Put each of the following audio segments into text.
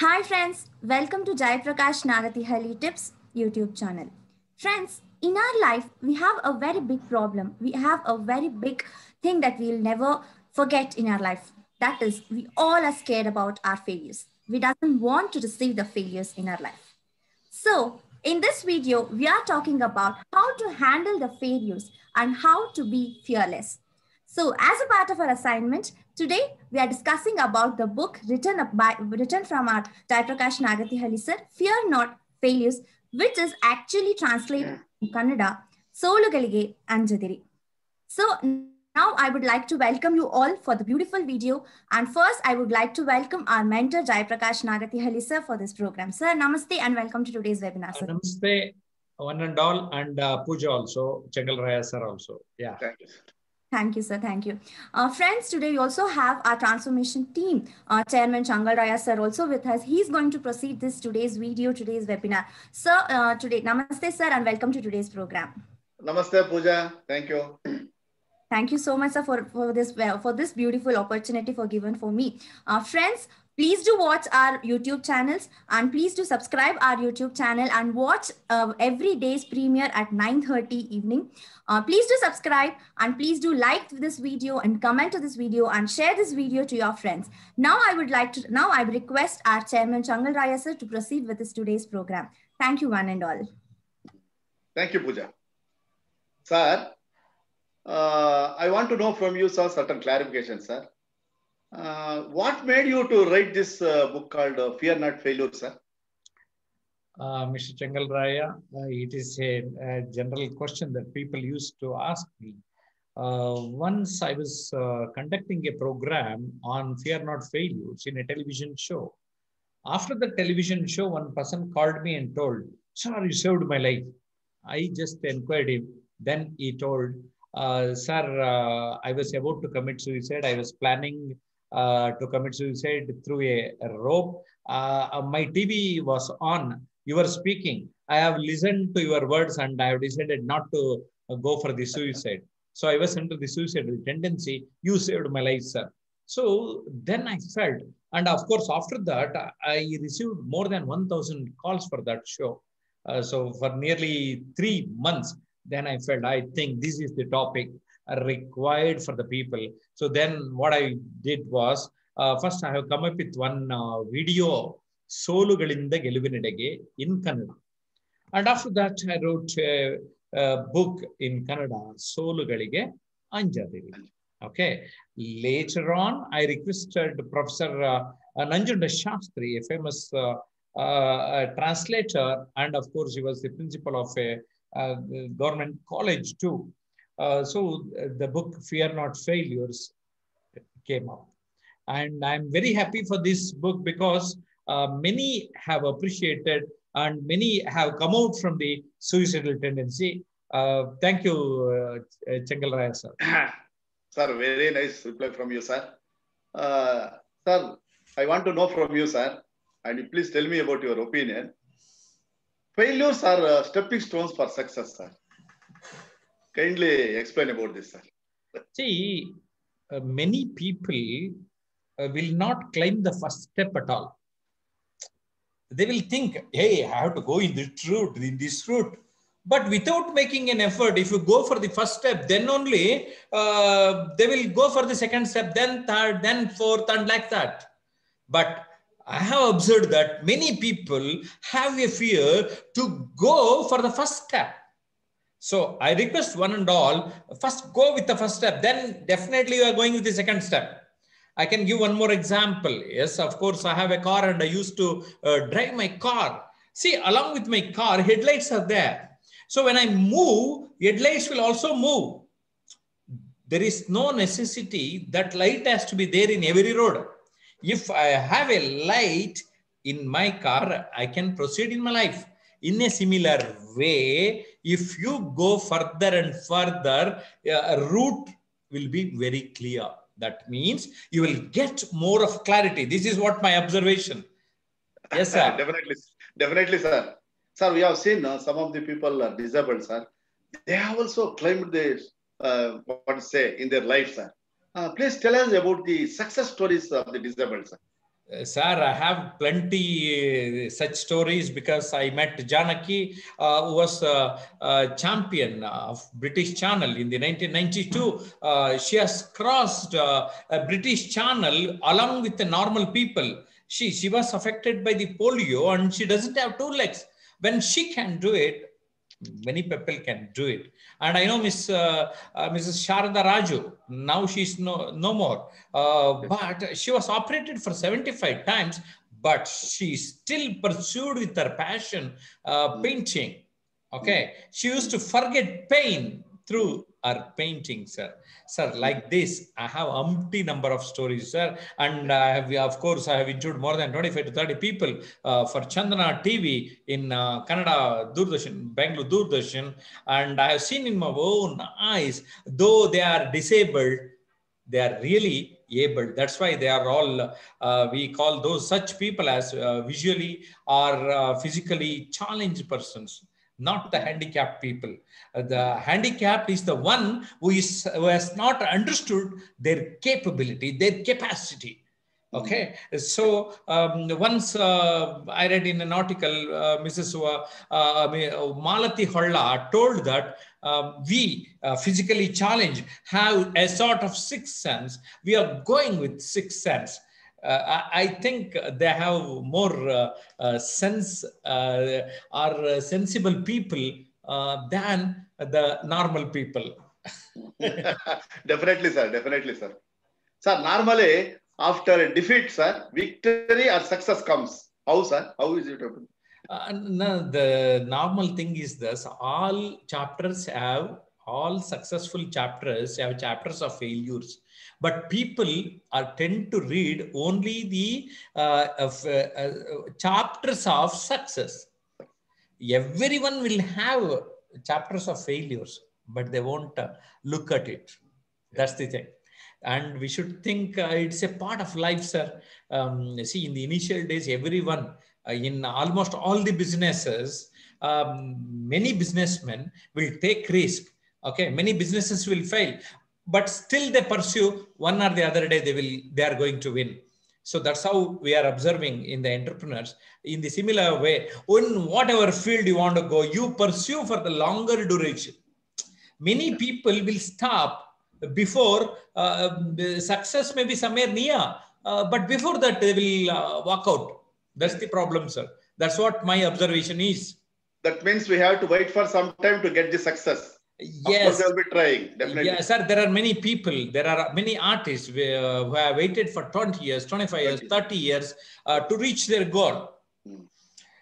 Hi friends, welcome to Jayaprakash Nagathihalli Tips YouTube channel. Friends, in our life, we have a very big problem. We have a very big thing that we'll never forget in our life. That is, we all are scared about our failures. We doesn't want to receive the failures in our life. So in this video, we are talking about how to handle the failures and how to be fearless. So as a part of our assignment, today we are discussing about the book written, by, written from our Jayaprakash Nagathihalli sir, Fear Not Failures, which is actually translated in Kannada, Solugalige Anjadiri. So now I would like to welcome you all for the beautiful video. And first, I would like to welcome our mentor, Jayaprakash Nagathihalli sir, for this program. Sir, namaste and welcome to today's webinar. Sir. Namaste, one and all, and uh, Pooja also, Changalaraya sir also. Yeah. Thank you. Thank you, sir. Thank you. Uh, friends, today we also have our transformation team, uh, Chairman Changalaraya sir also with us. He's going to proceed this today's video, today's webinar. Sir, uh, today, namaste, sir, and welcome to today's program. Namaste, Pooja. Thank you. Thank you so much, sir, for, for this for this beautiful opportunity for given for me. Uh, friends, please do watch our YouTube channels and please do subscribe our YouTube channel and watch uh, every day's premiere at 9.30 evening. Uh, please do subscribe and please do like this video and comment to this video and share this video to your friends. Now I would like to, now I request our chairman Changalaraya sir to proceed with this today's program. Thank you one and all. Thank you, Pooja. Sir, uh, I want to know from you, sir, certain clarification, sir. Uh, what made you to write this uh, book called uh, Fear Not Failure, sir? Uh, Mr. Changalaraya, uh, it is a, a, general question that people used to ask me. Uh, once I was conducting a program on Fear Not Failures in a television show. After the television show, one person called me and told, Sir, you saved my life. I just inquired him. Then he told, Sir, I was about to commit suicide. I was planning uh, to commit suicide through a, rope. Uh, my TV was on. You were speaking. I have listened to your words and I have decided not to uh, go for the suicide. So I was into the suicidal tendency. You saved my life, sir. So then I felt, and of course, after that, I received more than 1,000 calls for that show. Uh, so for nearly three months, then I felt, I think this is the topic required for the people. So then what I did was, uh, first I have come up with one uh, video, Solugalinda Geluvinidege in Kannada. And after that, I wrote a, a book in Kannada, Solugalige Anjadiri. Okay. Later on, I requested Professor uh, Shastri, a famous uh, uh, translator, and of course, he was the principal Uh, so the book Fear Not Failures came up. And I'm very happy for this book because uh, many have appreciated and many have come out from the suicidal tendency. Uh, thank you, uh, Changalaraya, sir. sir, very nice reply from you, sir. sir, I want to know from you, sir, and please tell me about your opinion. Failures are stepping stones for success, sir. Kindly explain about this, sir. See, uh, many people uh, will not climb the first step at all. They will think, hey, I have to go in this route, in this route. But without making an effort, if you go for the first step, then only uh, they will go for the second step, then third, then fourth, and like that. But I have observed that many people have a fear to go for the first step. So I request one and all, first go with the first step, then definitely you are going with the second step. I can give one more example. Yes, of course, I have a car and I used to uh, drive my car. See, along with my car, headlights are there. So when I move, headlights will also move. There is no necessity that light has to be there in every road. If I have a light in my car, I can proceed in my life. In a similar way, if you go further and further, a route will be very clear. That means you will get more of clarity. This is what my observation. Yes, sir. definitely, definitely, sir. Sir, we have seen uh, some of the people are disabled, sir. They have also climbed this, uh, what to say, in their life, sir. Uh, please tell us about the success stories of the disabled, sir. Uh, sir, I have plenty uh, such stories because I met Janaki, uh, who was a, a, champion of British Channel in the 1992. Uh, she has crossed uh, a British Channel along with the normal people. She, she was affected by the polio and she doesn't have two legs. When she can do it, many people can do it. And I know Miss uh, uh, Mrs. Sharada Raju. Now she's no no more, uh, but she was operated for 75 times. But she still pursued with her passion uh, painting. Okay, she used to forget pain through our painting, sir. Sir, like this, I have umpty number of stories, sir. And I have, of course, I have interviewed more than 25 to 30 people uh, for Chandana TV in uh, Kannada, Doordarshan, Bangalore Doordarshan. And I have seen in my own eyes, though they are disabled, they are really able. That's why they are all, uh, we call those such people as uh, visually or uh, physically challenged persons not the handicapped people. Uh, the handicapped is the one who is who has not understood their capability, their capacity. Okay, so um, once uh, I read in an article, uh, Mrs. Uh, uh, Malati Holla told that um, we uh, physically challenged have a sort of sixth sense. We are going with sixth sense. Uh, I, think they have more uh, uh, sense are sensible people than the normal people. definitely, sir. Definitely, sir. Sir, normally after a defeat, sir, victory or success comes. How, sir? How is it happen? Uh, no, the normal thing is this: all chapters have all successful chapters have chapters of failures but people are tend to read only the uh, of, uh, uh, chapters of success. Everyone will have chapters of failures, but they won't uh, look at it. That's the thing. And we should think uh, it's a part of life, sir. Um, see, in the initial days, everyone uh, in almost all the businesses, um, many businessmen will take risk okay many businesses will fail but still they pursue one or the other day they will they are going to win. So that's how we are observing in the entrepreneurs. In the similar way in whatever field you want to go you pursue for the longer duration. Many people will stop before uh, success may be somewhere near uh, but before that they will uh, walk out. That's the problem sir. That's what my observation is. That means we have to wait for some time to get the success Yes, they'll be trying. Definitely. Yeah, sir. There are many people. There are many artists who have waited for 20 years, 25 years, 30 years uh, to reach their goal. Hmm.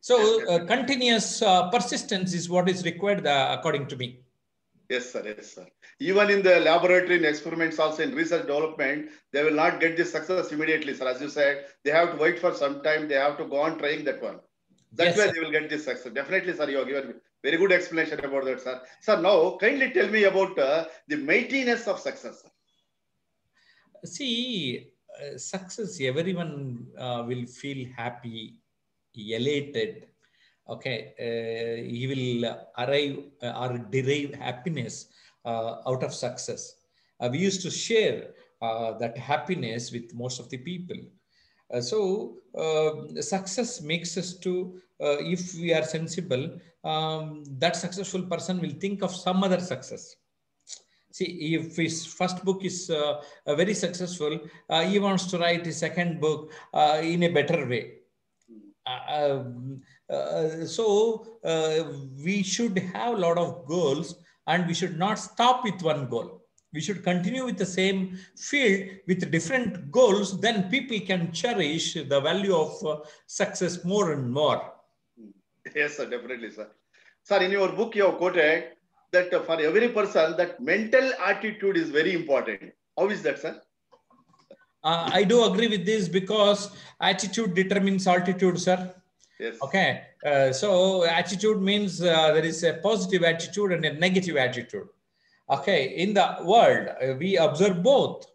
So, uh, continuous uh, persistence is what is required, uh, according to me. Yes, sir. Yes, sir. Even in the laboratory and experiments, also in research development, they will not get the success immediately, sir. As you said, they have to wait for some time. They have to go on trying that one. That's yes, why sir. they will get this success. Definitely, sir. You have given very good explanation about that, sir. Sir, now kindly tell me about uh, the mightiness of success. See, uh, success, everyone uh, will feel happy, elated. Okay, uh, he will arrive uh, or derive happiness uh, out of success. we used to share that happiness with most of the people. So success makes us to, if we are sensible, um, that successful person will think of some other success. See, if his first book is uh, very successful, uh, he wants to write his second book uh, in a better way. Uh, um, uh, so uh, we should have a lot of goals and we should not stop with one goal. We should continue with the same field with different goals. Then people can cherish the value of success more and more. Yes, sir, definitely, sir. Sir, in your book, you have quoted that for every person, that mental attitude is very important. How is that, sir? Uh, I do agree with this because attitude determines altitude, sir. Yes. Okay. Uh, so attitude means uh, there is a positive attitude and a negative attitude. Okay. In the world, uh, we observe both,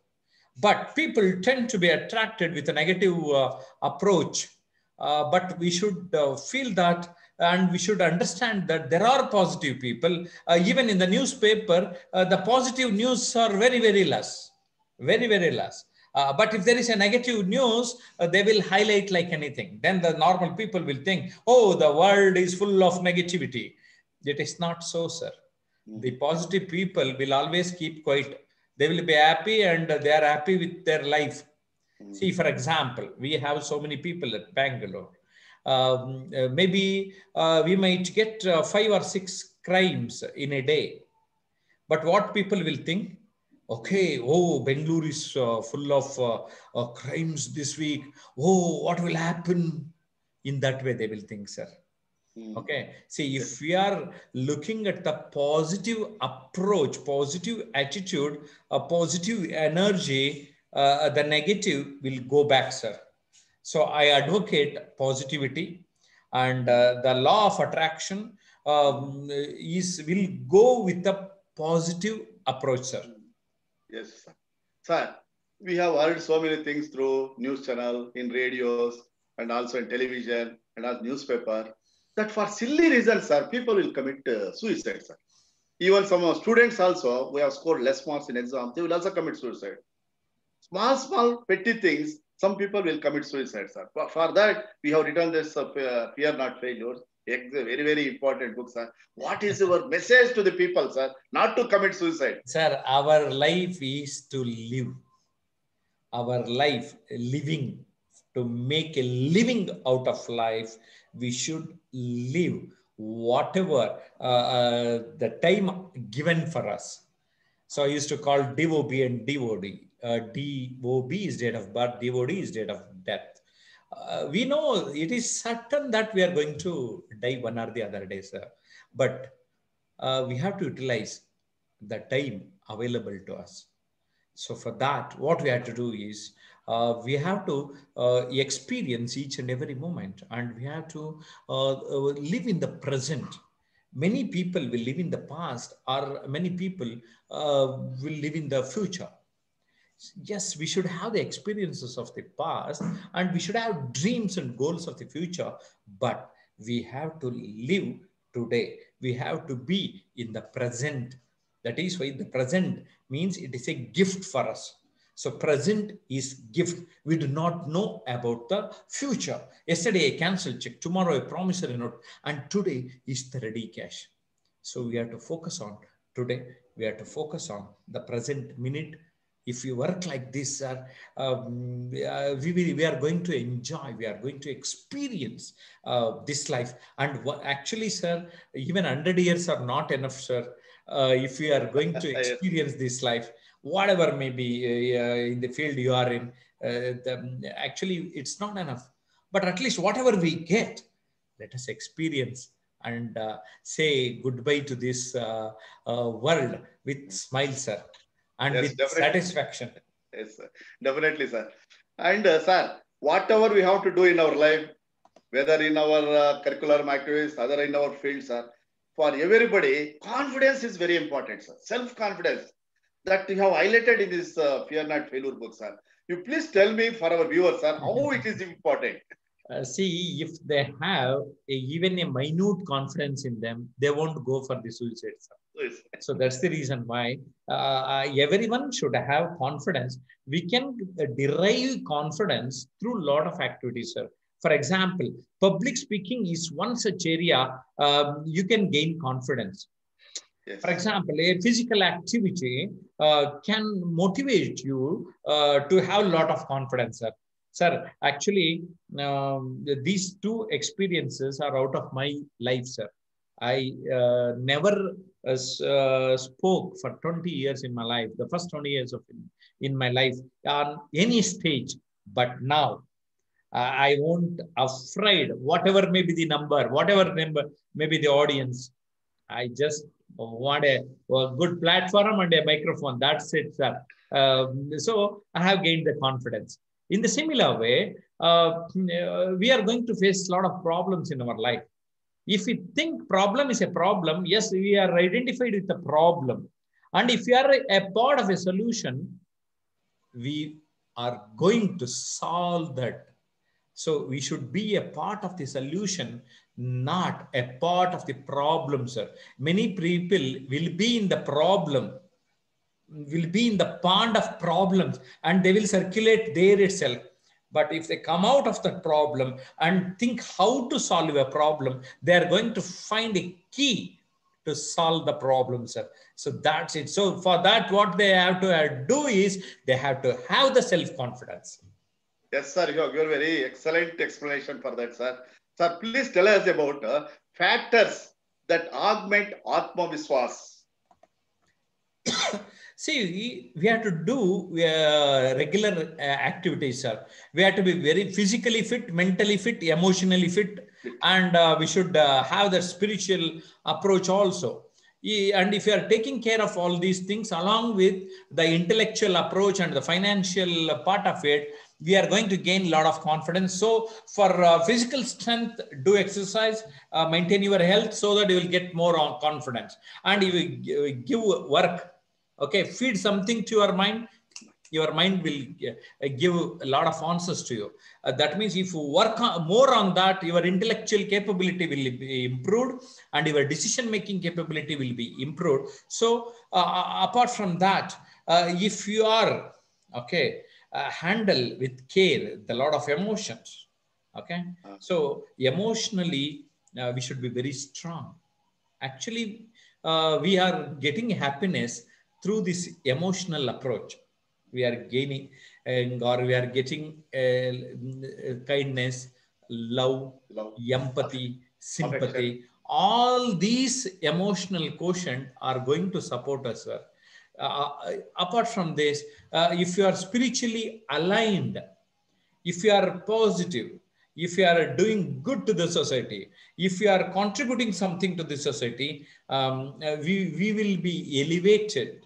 but people tend to be attracted with a negative uh, approach. Uh, but we should feel that and we should understand that there are positive people. Uh, even in the newspaper, uh, the positive news are very, very less, very, very less. Uh, but if there is a negative news, uh, they will highlight like anything. Then the normal people will think, oh, the world is full of negativity. It is not so, sir. The positive people will always keep quiet. They will be happy and they are happy with their life. See, for example, we have so many people at Bangalore. Um, uh, maybe uh, we might get uh, five or six crimes in a day. But what people will think, okay, oh, Bangalore is uh, full of uh, crimes this week. Oh, what will happen? In that way, they will think, sir. Okay. See, if we are looking at the positive approach, positive attitude, a positive energy, uh, the negative will go back, sir. So I advocate positivity, and uh, the law of attraction um, is will go with the positive approach, sir. Yes, sir. Sir, we have heard so many things through news channel, in radios, and also in television and as newspaper that for silly reasons, sir, people will commit uh, suicide, sir. Even some students also, who have scored less marks in exam, they will also commit suicide. Small, small, petty things, some people will commit suicide, sir. For, for that, we have written this uh, Fear Not Failure. Very, very important book, sir. What is your message to the people, sir? Not to commit suicide. Sir, our life is to live. Our life, living, to make a living out of life, we should live whatever uh, uh, the time given for us. So I used to call DOB and DOD. Uh, DOB is date of birth, DOD is date of death. Uh, we know it is certain that we are going to die one or the other day, sir. But uh, we have to utilize the time available to us. So for that, what we have to do is uh, we have to uh, experience each and every moment and we have to uh, live in the present. Many people will live in the past or many people will live in the future. Yes, we should have the experiences of the past and we should have dreams and goals of the future, but we have to live today. We have to be in the present. That is why the present means it is a gift for us. So present is gift. We do not know about the future. Yesterday I canceled check. Tomorrow I promissory note. And today is the ready cash. So we have to focus on today. We have to focus on the present minute. If you work like this, sir, um, uh, we, we, we are going to enjoy, we are going to experience uh, this life. And actually, sir, even 100 years are not enough, sir. Uh, if we are going to experience this life, whatever may be uh, in the field you are in, uh, the, actually it's not enough. But at least whatever we get, let us experience and uh, say goodbye to this world with smile, sir, and Yes, with definitely. satisfaction. Yes, sir. Definitely, sir. And uh, sir, whatever we have to do in our life, whether in our uh, curriculum activities, other in our field, sir, for everybody, confidence is very important, sir. Self-confidence that you have highlighted in this uh, Fear Not Failure book, sir. You please tell me for our viewers, sir, how it is important. Uh, see, if they have a, even a minute confidence in them, they won't go for the suicide. Sir. Yes. So that's the reason why uh, everyone should have confidence. We can uh, derive confidence through a lot of activities, sir. For example, public speaking is one such area um, you can gain confidence. Yes. For example, a physical activity uh, can motivate you uh, to have a lot of confidence, sir. Sir, actually, um, these two experiences are out of my life, sir. I uh, never uh, uh, spoke for 20 years in my life, the first 20 years of in, in my life on any stage. But now uh, I won't afraid, whatever may be the number, whatever number may be the audience. I just want a, a good platform and a microphone. That's it, sir. Um, so I have gained the confidence. In the similar way, uh, we are going to face a lot of problems in our life. If we think problem is a problem, yes, we are identified with the problem. And if we are a part of a solution, we are going to solve that. So we should be a part of the solution, not a part of the problem, sir. Many people will be in the problem will be in the pond of problems and they will circulate there itself. But if they come out of the problem and think how to solve a problem they are going to find a key to solve the problem sir. So that's it. So for that what they have to do is they have to have the self confidence Yes, sir. You have given very excellent explanation for that, sir. Sir, please tell us about uh, factors that augment Atma Viswas. See, we have to do uh, regular uh, activities, sir. We have to be very physically fit, mentally fit, emotionally fit, and uh, we should have the spiritual approach also. And if you are taking care of all these things along with the intellectual approach and the financial part of it, we are going to gain a lot of confidence. So for uh, physical strength, do exercise, uh, maintain your health so that you will get more confidence. And you will give work, okay, feed something to your mind, your mind will give a lot of answers to you. Uh, that means if you work on, more on that, your intellectual capability will be improved and your decision-making capability will be improved. So apart from that, if you are, okay, uh, handle with care the lot of emotions. Okay? So emotionally uh, we should be very strong. Actually uh, we are getting happiness through this emotional approach. We are gaining or we are getting kindness love, love. empathy sympathy. All these emotional quotient are going to support us sir. uh, apart from this, uh, if you are spiritually aligned, if you are positive, if you are doing good to the society, if you are contributing something to the society, um, uh, we, we will be elevated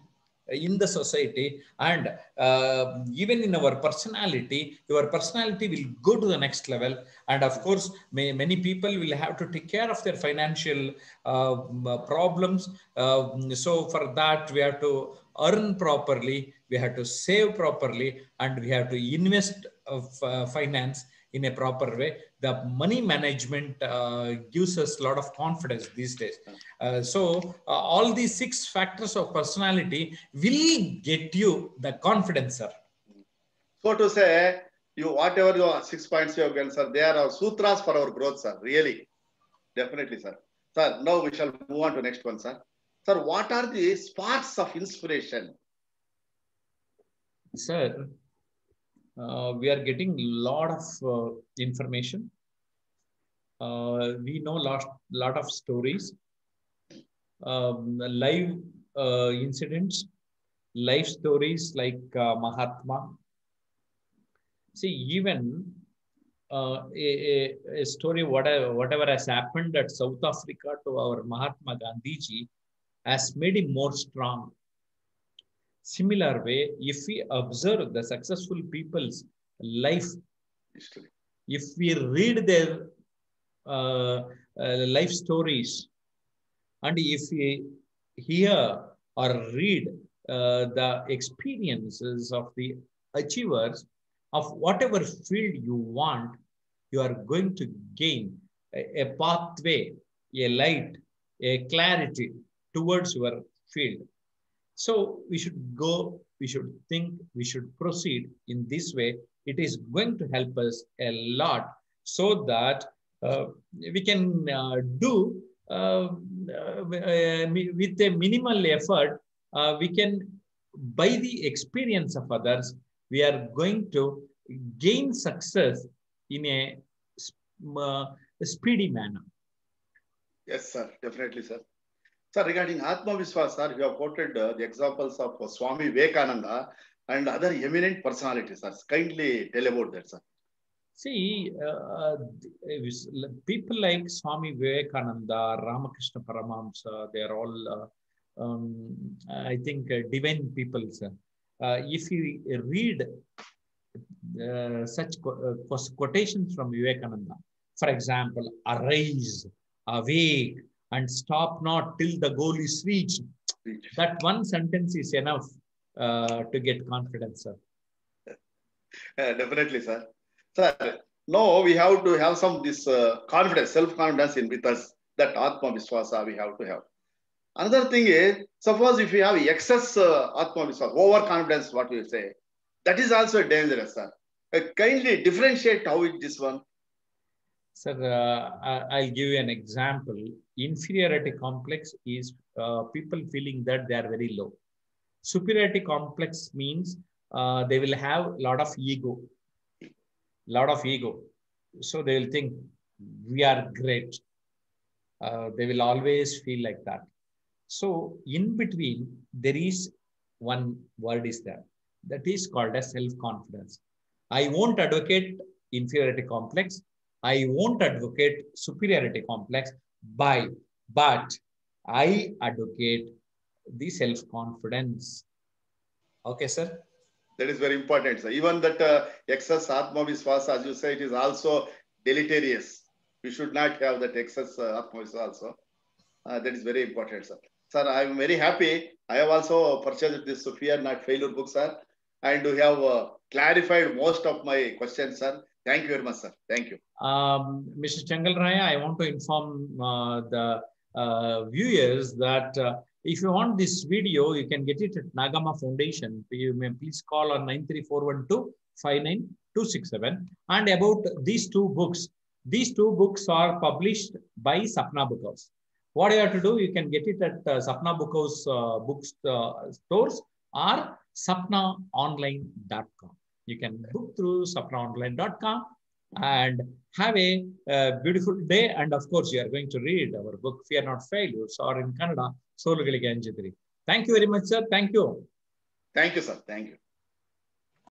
in the society and uh, even in our personality your personality will go to the next level. And of course may, many people will have to take care of their financial uh, problems. Uh, so for that we have to earn properly we have to save properly and we have to invest of uh, finance in a proper way. The money management uh, gives us a lot of confidence these days. Uh, so uh, all these six factors of personality will get you the confidence, sir. So to say, you whatever your six points you have given, sir, they are our sutras for our growth, sir. Really, definitely, sir. Sir, now we shall move on to next one, sir. Sir, what are the sparks of inspiration? Sir, uh, we are getting a lot of uh, information. Uh, we know lot, lot of stories, um, live uh, incidents, life stories like uh, Mahatma. See, even uh, a, a, story, whatever, whatever has happened at South Africa to our Mahatma Gandhiji has made him more strong. Similar way, if we observe the successful people's life, if we read their uh, uh, life stories, and if we hear or read uh, the experiences of the achievers of whatever field you want, you are going to gain a, a pathway, a light, a clarity towards your field. So we should go, we should think, we should proceed in this way. It is going to help us a lot so that uh, we can uh, do uh, uh with a minimal effort, uh, we can, by the experience of others, we are going to gain success in a, uh, a speedy manner. Yes, sir. Definitely, sir. Sir, regarding Atma Viswas, sir, you have quoted uh, the examples of uh, Swami Vivekananda and other eminent personalities. Sir. Kindly tell about that, sir. See, uh, people like Swami Vivekananda, Ramakrishna Paramahamsa, they are all, uh, um, I think, uh, divine people, sir. Uh, if you read such quotations from Vivekananda, for example, arise, awake, and stop not till the goal is reached. That one sentence is enough uh, to get confidence, sir. Uh, definitely, sir. Sir, no, we have to have some this uh, confidence, self-confidence in with us. That Atma Viswasa we have to have. Another thing is, suppose if you have excess uh, Atmaviswas, overconfidence, what we say, that is also dangerous, sir. Uh, kindly differentiate how is this one. Sir, uh, I'll give you an example. Inferiority complex is uh, people feeling that they are very low. Superiority complex means uh, they will have a lot of ego, lot of ego. So they will think we are great. Uh, they will always feel like that. So in between, there is one word is there that is called as self-confidence. I won't advocate inferiority complex. I won't advocate superiority complex by, but I advocate the self-confidence. Okay, sir. That is very important, sir. Even that uh, excess Atmaviswas, as you say, it is also deleterious. We should not have that excess uh, Atmaviswas also. Uh, that is very important, sir. Sir, I am very happy. I have also purchased this Fear Not Failure book, sir. And you have uh, clarified most of my questions, sir. Thank you very much, sir. Thank you. Um, Mr. Changalaraya, I want to inform uh, the uh, viewers that uh, if you want this video, you can get it at Nagamma Foundation. You may please call on 93412-59267. And about these two books, these two books are published by Sapna Book House. What you have to do, you can get it at uh, Sapna Book House uh, books uh, stores or sapnaonline.com. You can book through sapnaonline.com and have a beautiful day. And of course, you are going to read our book, Fear Not Failures, or in Kannada, Anjadri. Thank you very much, sir. Thank you. Thank you, sir. Thank you.